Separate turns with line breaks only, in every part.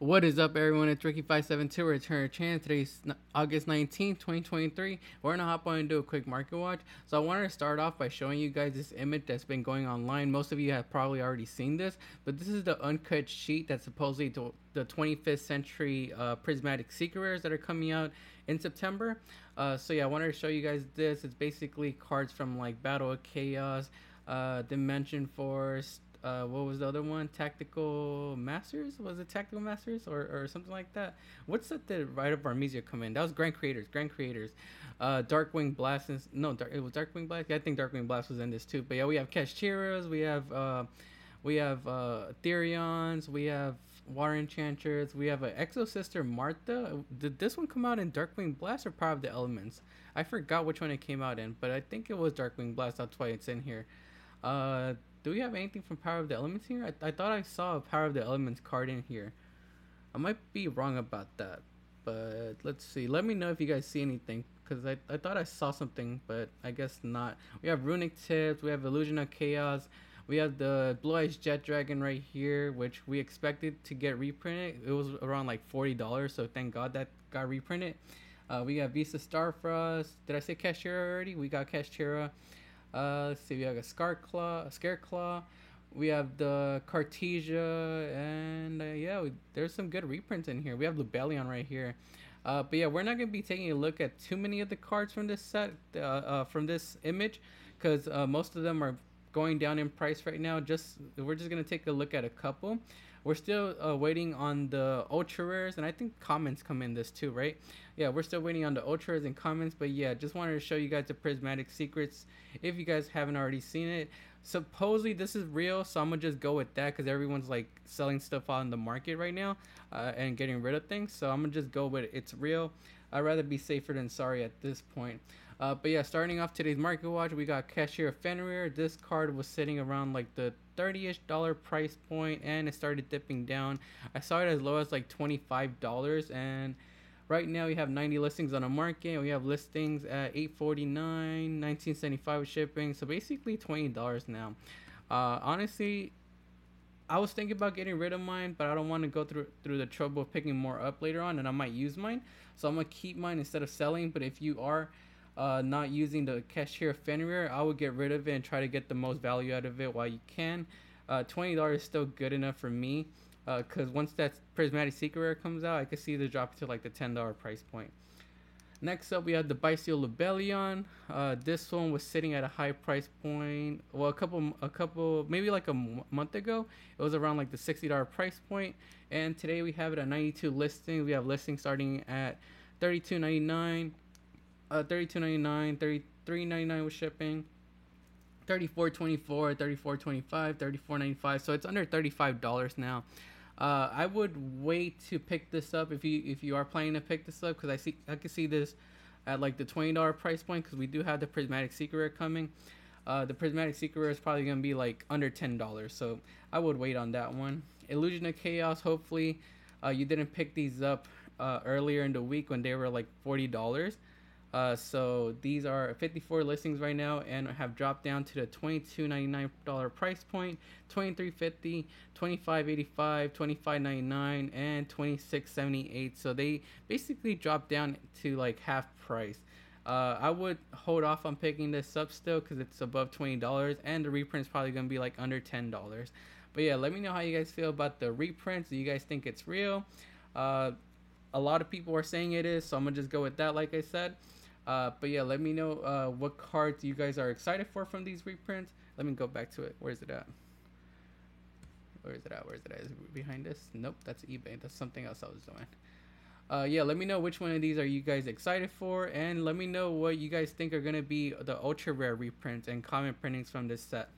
What is up, everyone? It's Ricky572. Return Chans. Today's August 19th, 2023. We're gonna hop on and do a quick market watch. So I wanted to start off by showing you guys this image that's been going online. Most of you have probably already seen this, but this is the uncut sheet that's supposedly the 25th century uh, prismatic secret rares that are coming out in September. Uh, so yeah, I wanted to show you guys this. It's basically cards from like Battle of Chaos, uh, Dimension Force, uh, what was the other one? Tactical Masters? Was it Tactical Masters or, or something like that? What's that the Rite of Aramesir come in? That was Grand Creators. Grand Creators. Uh, Darkwing Blast. And, no, Dark, it was Darkwing Blast. Yeah, I think Darkwing Blast was in this too. But yeah, we have Kashtira's. We have uh, we have uh, Therions. We have Water Enchanters. We have an Exo Sister Martha. Did this one come out in Darkwing Blast or Power of the Elements? I forgot which one it came out in, but I think it was Darkwing Blast. That's why it's in here. Uh, do we have anything from Power of the Elements here? I, I thought I saw a Power of the Elements card in here. I might be wrong about that, but let's see. Let me know if you guys see anything, because I, I thought I saw something, but I guess not. We have Runick Tips, we have Illusion of Chaos, we have the Blue Eyes Jet Dragon right here, which we expected to get reprinted. It was around like $40, so thank God that got reprinted. Uh, we got Visas Starfrost. Did I say Kashtira already? We got Kashtira. Let's see, we have a Scar Claw, a Scareclaw. We have the Cartesia, and uh, yeah, we, there's some good reprints in here. We have Lubellion right here. Uh, but yeah, we're not gonna be taking a look at too many of the cards from this set, uh, uh, from this image, because uh, most of them are going down in price right now. Just we're just gonna take a look at a couple. We're still uh, waiting on the ultra rares, and I think comments come in this too, right? Yeah, we're still waiting on the ultra rares and comments, but yeah, just wanted to show you guys the prismatic secrets if you guys haven't already seen it. Supposedly this is real, so I'm gonna just go with that because everyone's like selling stuff on the market right now uh, and getting rid of things. So I'm gonna just go with it. it's real. I'd rather be safer than sorry at this point. Uh, but yeah, starting off today's market watch, we got Kashtira Fenrir. This card was sitting around like the 30-ish dollar price point and it started dipping down. I saw it as low as like $25 and right now we have 90 listings on the market. We have listings at 849, 1975 shipping. So basically $20 now. Uh, honestly, I was thinking about getting rid of mine, but I don't want to go through through the trouble of picking more up later on, and I might use mine. So I'm gonna keep mine instead of selling. But if you are uh, not using the Kashtira Fenrir, I would get rid of it and try to get the most value out of it while you can. Uh, $20 is still good enough for me because uh, once that Prismatic Secret Rare comes out, I could see the drop to like the $10 price point. Next up, we have the Bystial Lubellion. Uh, this one was sitting at a high price point. Well, a couple, a couple, maybe like a m- month ago, it was around like the $60 price point. And today we have it at ninety two listing. We have listing starting at 32.99, uh, 32.99, 33.99 with shipping. 34.24, 34.25, 34.95. So it's under $35 now. Uh, I would wait to pick this up if you if you are planning to pick this up because I see I can see this at like the twenty dollar price point because we do have the prismatic secret rare coming. Uh, the prismatic secret rare is probably gonna be like under ten dollars, so I would wait on that one. Illusion of Chaos. Hopefully, uh, you didn't pick these up uh, earlier in the week when they were like forty dollars. Uh, so these are 54 listings right now and have dropped down to the $22.99 price point, $23.50, $25.85, $25.99, and $26.78. So they basically dropped down to like half price. Uh, I would hold off on picking this up still because it's above $20 and the reprint's probably going to be like under $10. But yeah, let me know how you guys feel about the reprints. Do you guys think it's real? Uh, a lot of people are saying it is, so I'm going to just go with that, like I said. Uh, but yeah, let me know uh, what cards you guys are excited for from these reprints. Let me go back to it. Where's it at? Where is it at? Where is it at? Is it behind this? Nope, that's eBay. That's something else I was doing. Uh, yeah, let me know which one of these are you guys excited for, and let me know what you guys think are gonna be the ultra rare reprints and common printings from this set.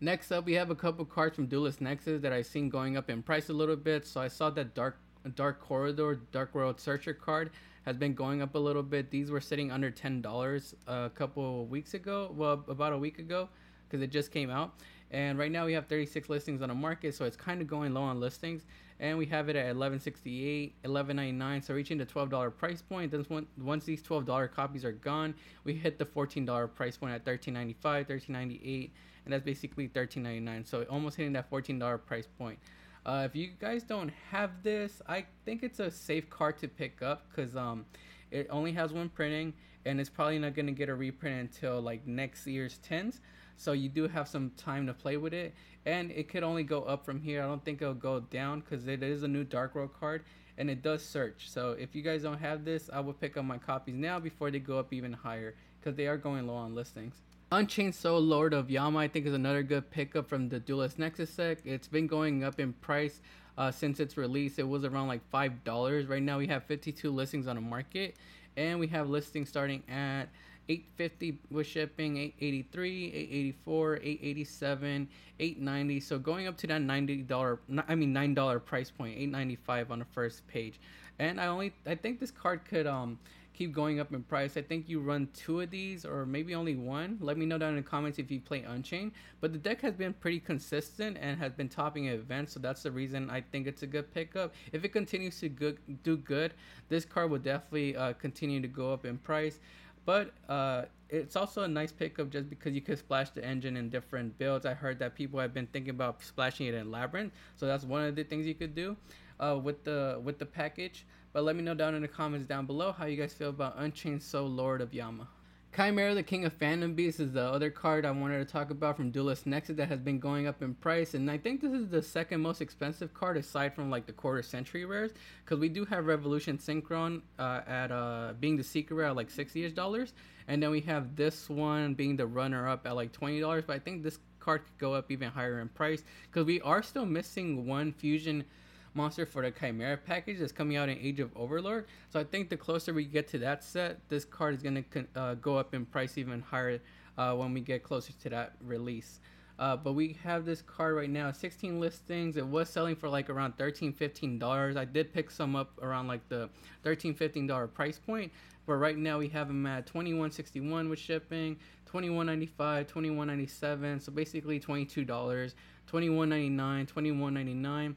Next up, we have a couple cards from Duelist Nexus that I've seen going up in price a little bit. So I saw that Dark Dark Corridor Dark World Searcher card has been going up a little bit. These were sitting under ten dollars a couple weeks ago. Well, about a week ago, because it just came out. And right now we have 36 listings on the market, so it's kind of going low on listings. And we have it at 1168, 1199, so reaching the $12 price point. Then once these $12 copies are gone, we hit the $14 price point at 1395, 1398, and that's basically 1399. So almost hitting that $14 price point. Uh, if you guys don't have this, I think it's a safe card to pick up because um, it only has one printing and it's probably not going to get a reprint until like next year's tins. So you do have some time to play with it, and it could only go up from here. I don't think it'll go down because it is a new Dark World card, and it does search. So if you guys don't have this, I will pick up my copies now before they go up even higher because they are going low on listings. Unchained Soul Lord of Yama, I think, is another good pickup from the Duelist Nexus set. It's been going up in price uh, since its release. It was around like $5. Right now, we have 52 listings on the market, and we have listings starting at 850 with shipping 883 884 887 890 so going up to that 90 dollar i mean nine dollar price point 895 on the first page and i only i think this card could um keep going up in price. I think you run two of these or maybe only one. Let me know down in the comments if you play Unchained. But the deck has been pretty consistent and has been topping events, so that's the reason I think it's a good pickup. If it continues to good, do good, this card will definitely uh, continue to go up in price. But uh, it's also a nice pickup just because you could splash the engine in different builds. I heard that people have been thinking about splashing it in Labrynth, so that's one of the things you could do uh, with the with the package. But let me know down in the comments down below how you guys feel about Unchained Soul Lord of Yama. Chimera, the King of Phantom Beasts, is the other card I wanted to talk about from Duelist Nexus that has been going up in price, and I think this is the second most expensive card aside from like the quarter century rares, because we do have Revolution Synchron uh, at uh, being the secret rare at like 60 ish dollars, and then we have this one being the runner up at like twenty dollars. But I think this card could go up even higher in price because we are still missing one fusion monster for the Chimera package that's coming out in Age of Overlord. So I think the closer we get to that set, this card is going to uh, go up in price even higher uh, when we get closer to that release. Uh, but we have this card right now 16 listings it was selling for like around 13 15 dollars i did pick some up around like the 13 15 dollar price point but right now we have them at 21.61 with shipping 21.95 21.97 so basically 22 dollars 21.99 21.99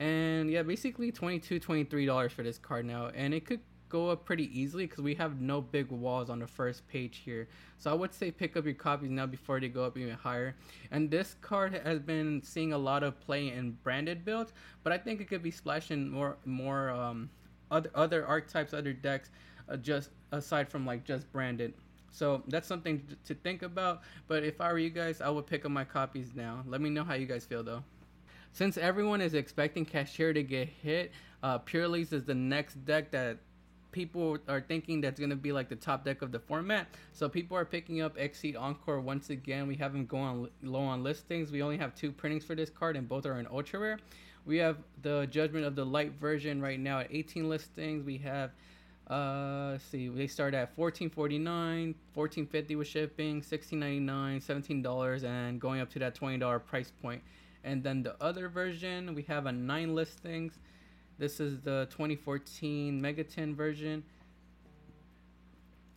and yeah basically 22 23 dollars for this card now. And it could go up pretty easily because we have no big walls on the first page here. So i would say pick up your copies now before they go up even higher. And this card has been seeing a lot of play in branded builds but i think it could be splashing more more um, other other archetypes other decks uh, just aside from like just branded. So that's something to think about. But if i were you guys i would pick up my copies now. Let me know how you guys feel though since everyone is expecting Kashtira to get hit, uh, is the next deck that people are thinking that's going to be like the top deck of the format. So people are picking up Exceed Encore once again. We have them going low on listings. We only have two printings for this card, and both are in ultra rare. We have the Judgment of the Light version right now at 18 listings. We have uh let's see they start at 14.49 14.50 with shipping 16.99 $17 and going up to that $20 price point and then the other version, we have a nine listings. This is the 2014 Mega-Tin version.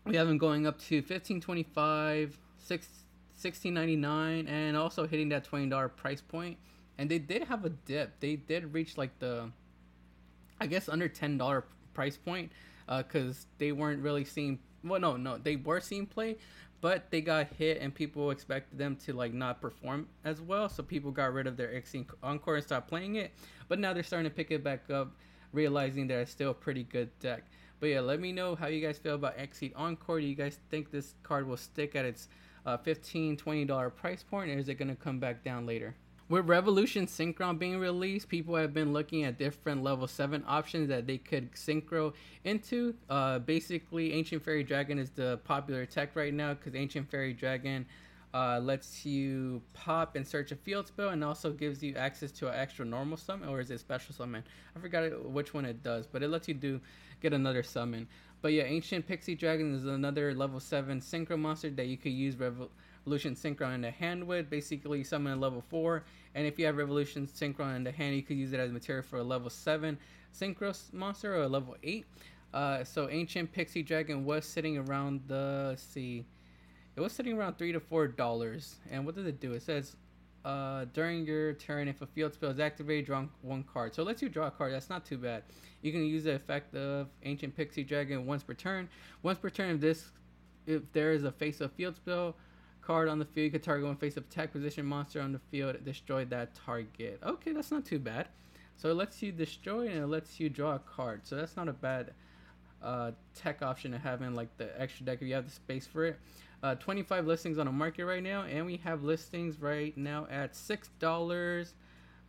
We have them going up to 1525, 6 1699 and also hitting that $20 price point. And they did have a dip. They did reach like the I guess under $10 price point uh, cuz they weren't really seeing well no, no, they were seeing play, but they got hit and people expected them to like not perform as well so people got rid of their Exceed Encore and stopped playing it but now they're starting to pick it back up realizing that it's still a pretty good deck. But yeah let me know how you guys feel about Exceed Encore. Do you guys think this card will stick at its uh, 15 20 dollar price point or is it going to come back down later with Revolution Synchron being released, people have been looking at different level 7 options that they could synchro into. Uh, basically, Ancient Fairy Dragon is the popular tech right now because Ancient Fairy Dragon uh, lets you pop and search a field spell and also gives you access to an extra normal summon or is it special summon? I forgot which one it does, but it lets you do get another summon. But yeah, Ancient Pixie Dragon is another level 7 synchro monster that you could use Revolution Synchron in the hand with, basically summon a level 4. And if you have Revolution Synchro in the hand, you could use it as material for a level 7 Synchro monster or a level 8. Uh, so Ancient Pixie Dragon was sitting around the, let's see, it was sitting around 3 to $4. And what does it do? It says, uh, during your turn, if a field spell is activated, draw one card. So it lets you draw a card. That's not too bad. You can use the effect of Ancient Pixie Dragon once per turn. Once per turn, if this, if there is a face of field spell, card on the field. You could target one face up attack position monster on the field. Destroy that target. Okay, that's not too bad. So it lets you destroy and it lets you draw a card. So that's not a bad uh, tech option to have in like the extra deck if you have the space for it. Uh, 25 listings on the market right now, and we have listings right now at six dollars.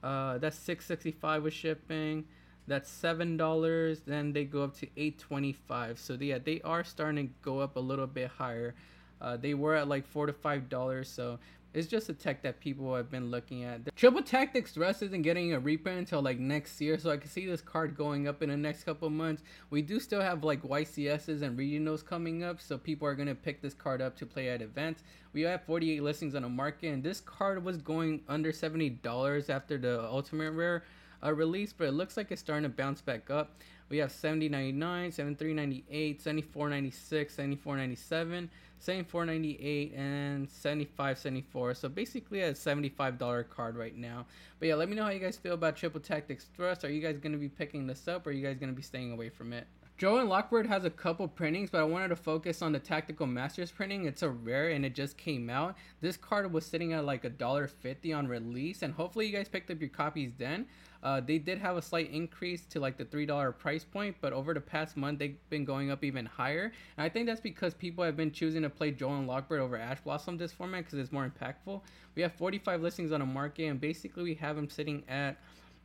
Uh, that's 665 with shipping. That's seven dollars. Then they go up to 825. So yeah, they are starting to go up a little bit higher. Uh, they were at like four to five dollars. So it's just a tech that people have been looking at. Triple Tactics Thrust isn't getting a reprint until like next year, so I can see this card going up in the next couple months. We do still have like YCSs and regionals coming up, so people are gonna pick this card up to play at events. We have 48 listings on the market, and this card was going under $70 after the Ultimate Rare uh, release, but it looks like it's starting to bounce back up. We have 70.99, 73.98, 74.96, 74.97, 74.98, and 75.74. So basically a $75 card right now. But yeah, let me know how you guys feel about Triple Tactics Thrust. Are you guys going to be picking this up or are you guys going to be staying away from it? Droll and Lock Bird has a couple printings, but I wanted to focus on the Tactical Masters printing. It's a rare and it just came out. This card was sitting at like a dollar fifty on release, and hopefully you guys picked up your copies then. Uh, they did have a slight increase to like the three dollar price point, but over the past month they've been going up even higher. And I think that's because people have been choosing to play Droll and Lock Bird over Ash Blossom this format because it's more impactful. We have 45 listings on the market, and basically we have them sitting at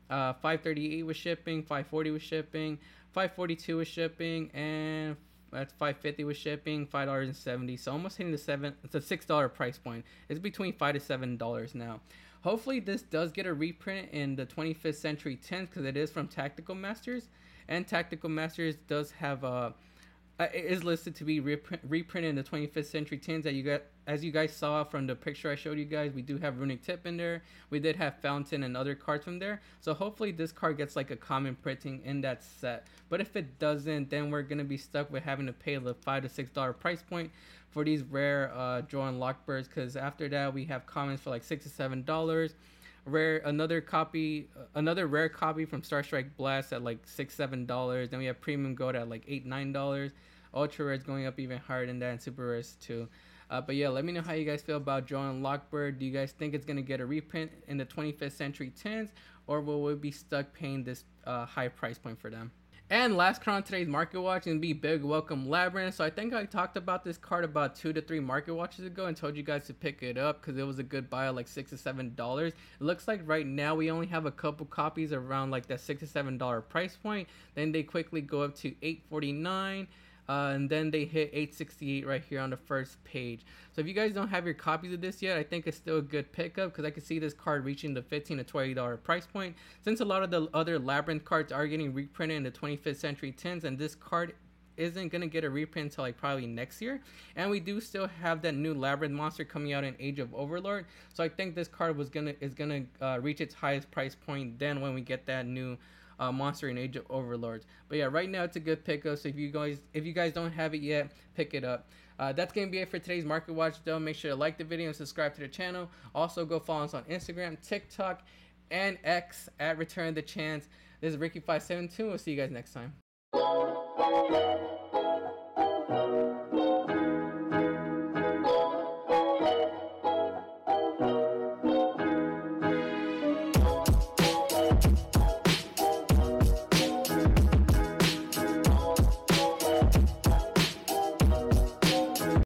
uh, 538 with shipping, 540 with shipping. 542 with shipping and that's 550 with shipping five dollars and 70 so almost hitting the seven it's a six dollar price point. It's between five to seven dollars now. Hopefully this does get a reprint in the 25th century Tin because it is from tactical masters and tactical masters does have a uh, is listed to be reprint, reprinted in the 25th century tins that you got as you guys saw from the picture I showed you guys we do have Runick Tip in there. We did have fountain and other cards from there. So hopefully this card gets like a common printing in that set. But if it doesn't then we're gonna be stuck with having to pay the five to six dollar price point for these rare uh Droll and Lock Birds because after that we have commons for like six to seven dollars rare another copy another rare copy from star strike blast at like six seven dollars. Then we have premium gold at like eight nine dollars. Ultra rare is going up even higher than that and super rares too. Uh, but yeah let me know how you guys feel about Droll and Lock Bird. Do you guys think it's going to get a reprint in the 25th century Tins or will we be stuck paying this uh, high price point for them and last card on today's market watch is be Big Welcome Labrynth. So I think I talked about this card about two to three market watches ago and told you guys to pick it up because it was a good buy like six to seven dollars. It looks like right now we only have a couple copies around like that six to seven dollar price point. Then they quickly go up to eight forty nine. Uh, and then they hit 868 right here on the first page. So if you guys don't have your copies of this yet, I think it's still a good pickup because I can see this card reaching the 15 to 20 dollar price point. Since a lot of the other Labrynth cards are getting reprinted in the 25th century tins, and this card isn't gonna get a reprint until like probably next year. And we do still have that new Labrynth monster coming out in Age of Overlord. So I think this card was gonna is gonna uh, reach its highest price point then when we get that new uh, Monster and Age of Overlords. But yeah, right now it's a good pickup. So if you guys if you guys don't have it yet, pick it up. Uh, that's gonna be it for today's Market Watch. Though, make sure to like the video and subscribe to the channel. Also, go follow us on Instagram, TikTok, and X at Return the Chans. This is Ricky572. We'll see you guys next time.